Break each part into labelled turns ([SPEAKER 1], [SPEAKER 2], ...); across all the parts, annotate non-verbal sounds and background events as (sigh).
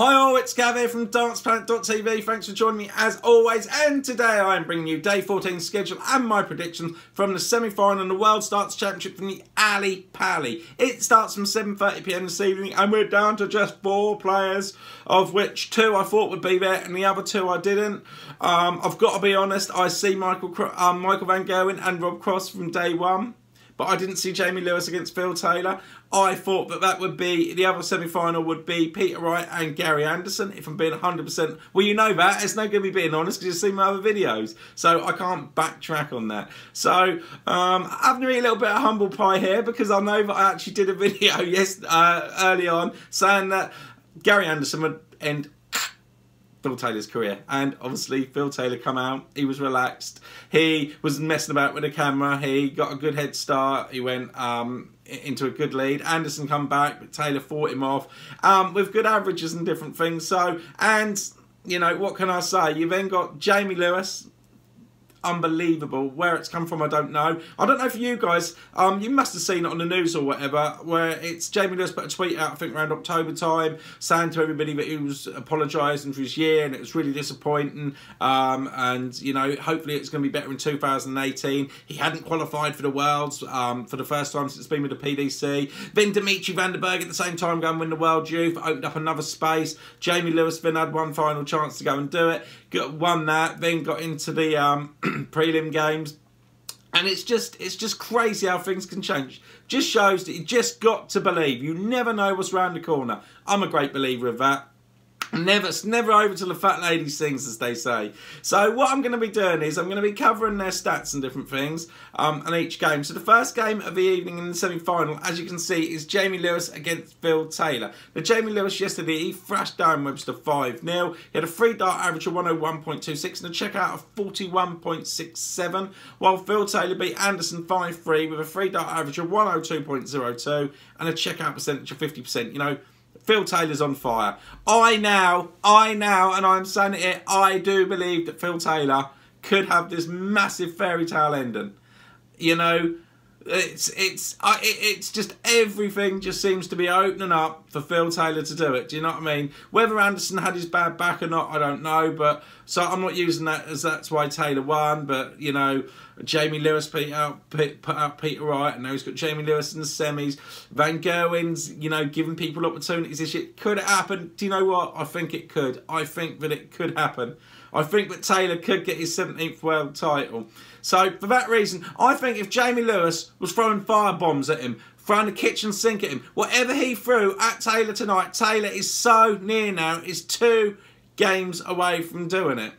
[SPEAKER 1] Hi all, it's Gav here from DartsPlanet.tv. Thanks for joining me as always. And today I am bringing you day 14 schedule and my predictions from the semi-final in the World Darts Championship from the Ally Pally. It starts from 7.30pm this evening and we're down to just four players, of which two I thought would be there and the other two I didn't. Um, I've got to be honest, I see Michael, um, Michael Van Gerwen and Rob Cross from day one but I didn't see Jamie Lewis against Phil Taylor. I thought that that would be, the other semi-final would be Peter Wright and Gary Anderson, if I'm being 100%. Well, you know that. It's no good me being honest because you've seen my other videos. So I can't backtrack on that. So um, having to eat a little bit of humble pie here because I know that I actually did a (laughs) video yes uh, early on saying that Gary Anderson would end Phil Taylor's career. And obviously, Phil Taylor come out. He was relaxed. He was messing about with the camera. He got a good head start. He went um, into a good lead. Anderson come back, but Taylor fought him off um, with good averages and different things. So, and you know what can I say? You then got Jamie Lewis unbelievable. Where it's come from, I don't know. I don't know for you guys. Um, you must have seen it on the news or whatever, where it's Jamie Lewis put a tweet out, I think around October time, saying to everybody that he was apologising for his year and it was really disappointing. Um, and you know, hopefully it's going to be better in 2018. He hadn't qualified for the Worlds um, for the first time since being with the PDC. Then Dimitri Van den Bergh at the same time going win the World Youth, opened up another space. Jamie Lewis then had one final chance to go and do it. Got won that, then got into the um, (clears throat) prelim games. And it's just it's just crazy how things can change. Just shows that you just got to believe. You never know what's around the corner. I'm a great believer of that. Never, never over till the fat lady sings, as they say. So what I'm going to be doing is I'm going to be covering their stats and different things um, on each game. So the first game of the evening in the semi-final, as you can see, is Jamie Lewis against Phil Taylor. Now, Jamie Lewis yesterday, he thrashed Darren Webster 5-0. He had a free dart average of 101.26 and a checkout of 41.67, while Phil Taylor beat Anderson 5-3 with a free dart average of 102.02 and a checkout percentage of 50%. You know, Phil Taylor's on fire. I now, I now, and I'm saying it, I do believe that Phil Taylor could have this massive fairy tale ending. You know, it's it's I, it's just everything just seems to be opening up for Phil Taylor to do it. Do you know what I mean? Whether Anderson had his bad back or not, I don't know. But so I'm not using that as that's why Taylor won. But you know, Jamie Lewis put out put, put out Peter Wright, and now he's got Jamie Lewis in the semis. Van Gerwen's you know giving people opportunities. This shit could it happen? Do you know what? I think it could. I think that it could happen. I think that Taylor could get his 17th world title. So for that reason, I think if Jamie Lewis was throwing fire bombs at him, throwing the kitchen sink at him, whatever he threw at Taylor tonight, Taylor is so near now, is two games away from doing it.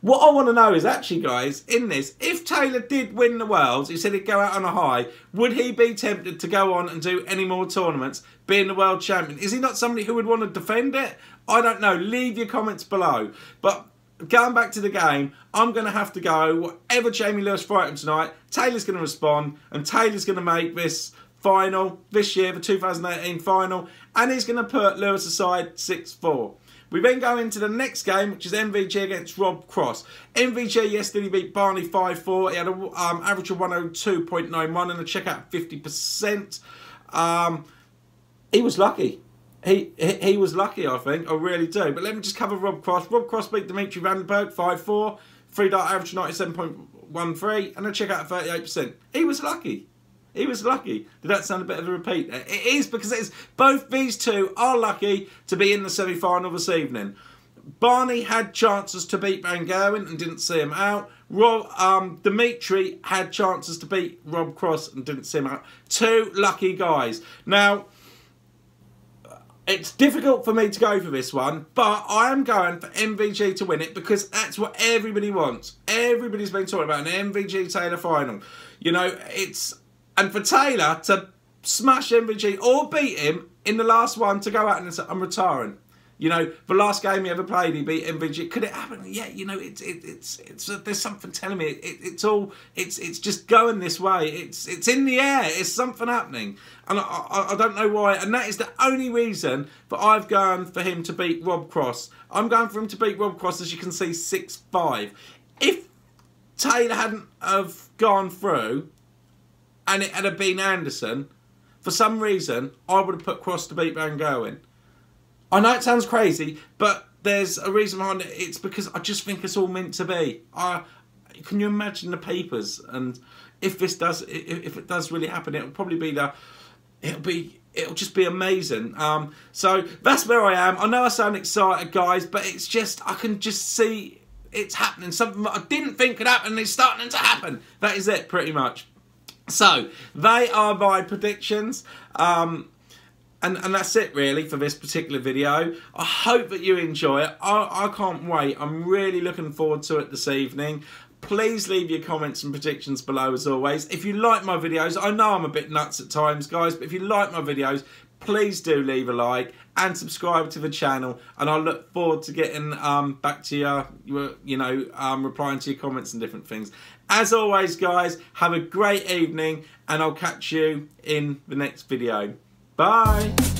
[SPEAKER 1] What I want to know is actually, guys, in this, if Taylor did win the Worlds, he said he'd go out on a high, would he be tempted to go on and do any more tournaments, being the world champion? Is he not somebody who would want to defend it? I don't know. Leave your comments below. But going back to the game, I'm going to have to go. Whatever Jamie Lewis fight him tonight, Taylor's going to respond, and Taylor's going to make this final this year, the 2018 final, and he's going to put Lewis aside 6-4. We then go into the next game, which is MVG against Rob Cross. MVG yesterday beat Barney 5-4. He had an um, average of 102.91 and a checkout 50%. Um, he was lucky. He, he, was lucky, I think. I really do. But let me just cover Rob Cross. Rob Cross beat Dimitri Van den Bergh 5-4. Free dart average 97.13 and a checkout 38%. He was lucky. He was lucky. Did that sound a bit of a repeat? It is because it's both these two are lucky to be in the semi-final this evening. Barney had chances to beat Van Gerwen and didn't see him out. Rob, um, Dimitri had chances to beat Rob Cross and didn't see him out. Two lucky guys. Now, it's difficult for me to go for this one, but I am going for MVG to win it because that's what everybody wants. Everybody's been talking about an MVG Taylor final. You know, it's and for Taylor to smash MVG or beat him in the last one to go out and say, I'm retiring. You know, the last game he ever played, he beat MVG. Could it happen? Yeah, you know, it's it, it's it's uh, there's something telling me it, it's all it's it's just going this way. It's it's in the air. It's something happening, and I, I, I don't know why. And that is the only reason that I've gone for him to beat Rob Cross. I'm going for him to beat Rob Cross, as you can see, six five. If Taylor hadn't have gone through, and it had been Anderson, for some reason, I would have put Cross to beat Van Gerwen. I know it sounds crazy, but there's a reason behind it. It's because I just think it's all meant to be. I can you imagine the papers and if this does if it does really happen, it'll probably be the it'll be it'll just be amazing. Um, so that's where I am. I know I sound excited, guys, but it's just I can just see it's happening. Something that I didn't think could happen is starting to happen. That is it, pretty much. So they are my predictions. Um, and, and that's it really for this particular video. I hope that you enjoy it. I, I can't wait. I'm really looking forward to it this evening. Please leave your comments and predictions below as always. If you like my videos, I know I'm a bit nuts at times guys, but if you like my videos, please do leave a like and subscribe to the channel and I look forward to getting um, back to you, you know, um, replying to your comments and different things. As always guys, have a great evening and I'll catch you in the next video. Bye.